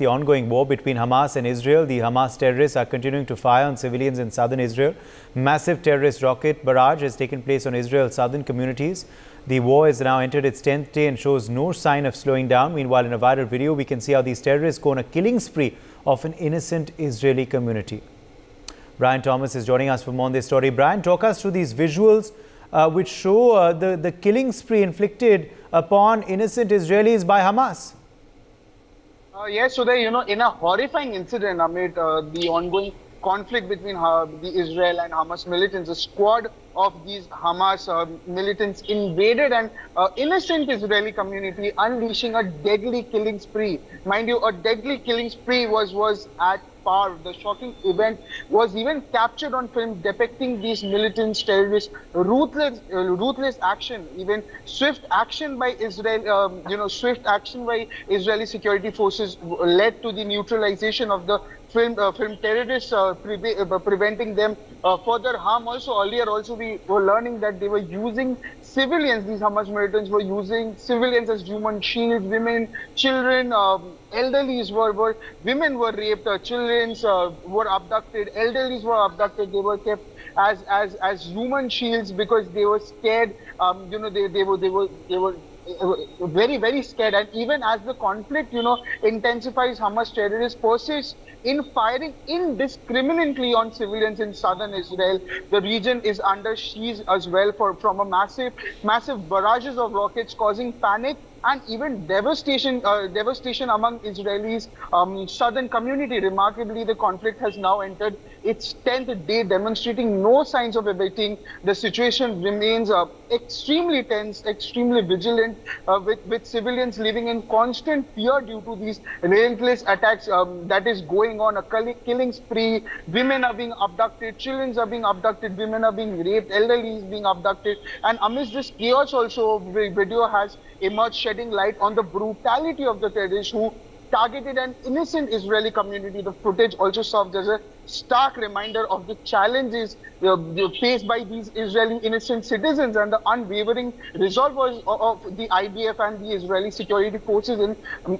the ongoing war between Hamas and Israel. The Hamas terrorists are continuing to fire on civilians in southern Israel. Massive terrorist rocket barrage has taken place on Israel's southern communities. The war has now entered its 10th day and shows no sign of slowing down. Meanwhile, in a viral video, we can see how these terrorists go on a killing spree of an innocent Israeli community. Brian Thomas is joining us for more on this story. Brian, talk us through these visuals uh, which show uh, the, the killing spree inflicted upon innocent Israelis by Hamas. Uh, yes, so there, you know, in a horrifying incident amid uh, the ongoing conflict between uh, the Israel and Hamas militants, a squad of these Hamas uh, militants invaded an uh, innocent Israeli community, unleashing a deadly killing spree. Mind you, a deadly killing spree was was at par. The shocking event was even captured on film, depicting these militants, terrorists' ruthless, uh, ruthless action, even swift action by Israel. Um, you know, swift action by Israeli security forces led to the neutralization of the film uh, film terrorists, uh, pre uh, preventing them uh, further harm. Also, earlier, also we were learning that they were using civilians. These Hamas militants were using civilians as human shields. Women, children, um, elderlies were, were women were raped. Uh, children were abducted. Elderlies were abducted. They were kept as as as human shields because they were scared. Um, you know, they they were they were they were very, very scared. And even as the conflict, you know, intensifies, Hamas terrorists persist in firing indiscriminately on civilians in southern Israel. The region is under siege as well for from a massive, massive barrages of rockets causing panic and even devastation uh, devastation among Israelis um, southern community. Remarkably, the conflict has now entered its 10th day, demonstrating no signs of abating. The situation remains uh, extremely tense, extremely vigilant, with, with civilians living in constant fear due to these relentless attacks um, that is going on, a killing spree. Women are being abducted, children are being abducted, women are being raped, elderly is being abducted. And amidst this chaos also, video has emerged shedding light on the brutality of the terrorists who targeted an innocent Israeli community. The footage also serves as a stark reminder of the challenges uh, faced by these Israeli innocent citizens and the unwavering resolve of the IDF and the Israeli security forces in,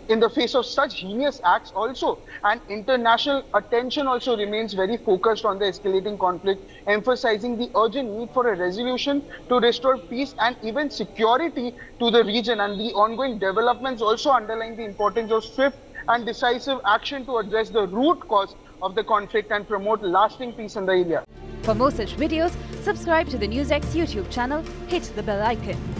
in the face of such heinous acts also. And international attention also remains very focused on the escalating conflict, emphasizing the urgent need for a resolution to restore peace and even security to the region. And the ongoing developments also underline the importance of swift and decisive action to address the root cause of the conflict and promote lasting peace in the area. For more such videos, subscribe to the NewsX YouTube channel, hit the bell icon.